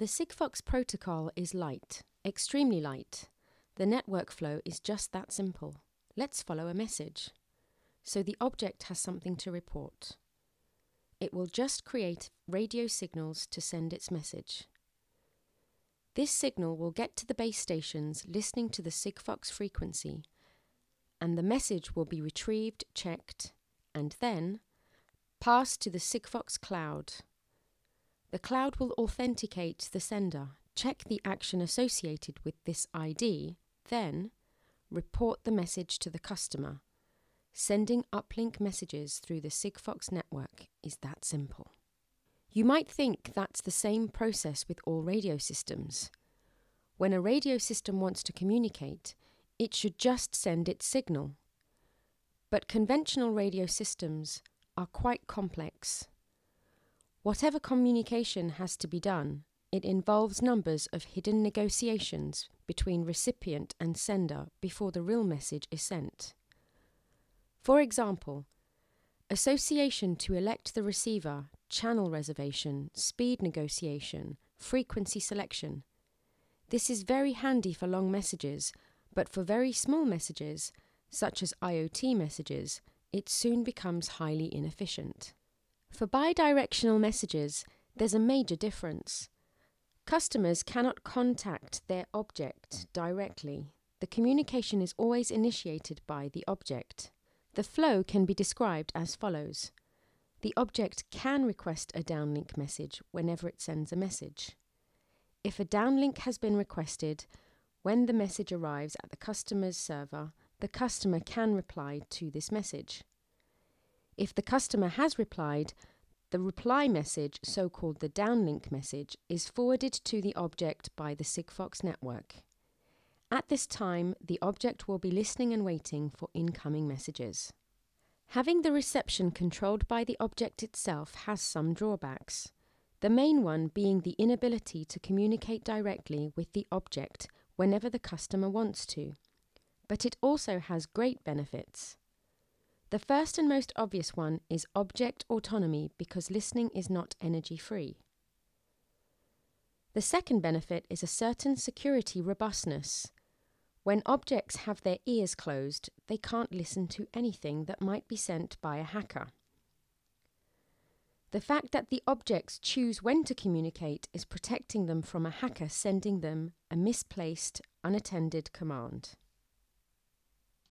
The Sigfox protocol is light, extremely light. The network flow is just that simple. Let's follow a message. So the object has something to report. It will just create radio signals to send its message. This signal will get to the base stations listening to the Sigfox frequency, and the message will be retrieved, checked, and then passed to the Sigfox cloud. The cloud will authenticate the sender, check the action associated with this ID, then report the message to the customer. Sending uplink messages through the Sigfox network is that simple. You might think that's the same process with all radio systems. When a radio system wants to communicate, it should just send its signal. But conventional radio systems are quite complex. Whatever communication has to be done, it involves numbers of hidden negotiations between recipient and sender before the real message is sent. For example, association to elect the receiver, channel reservation, speed negotiation, frequency selection. This is very handy for long messages, but for very small messages, such as IoT messages, it soon becomes highly inefficient. For bidirectional messages, there's a major difference. Customers cannot contact their object directly. The communication is always initiated by the object. The flow can be described as follows. The object can request a downlink message whenever it sends a message. If a downlink has been requested, when the message arrives at the customer's server, the customer can reply to this message. If the customer has replied, the reply message, so called the downlink message, is forwarded to the object by the Sigfox network. At this time, the object will be listening and waiting for incoming messages. Having the reception controlled by the object itself has some drawbacks. The main one being the inability to communicate directly with the object whenever the customer wants to. But it also has great benefits. The first and most obvious one is object autonomy because listening is not energy free. The second benefit is a certain security robustness. When objects have their ears closed, they can't listen to anything that might be sent by a hacker. The fact that the objects choose when to communicate is protecting them from a hacker sending them a misplaced, unattended command.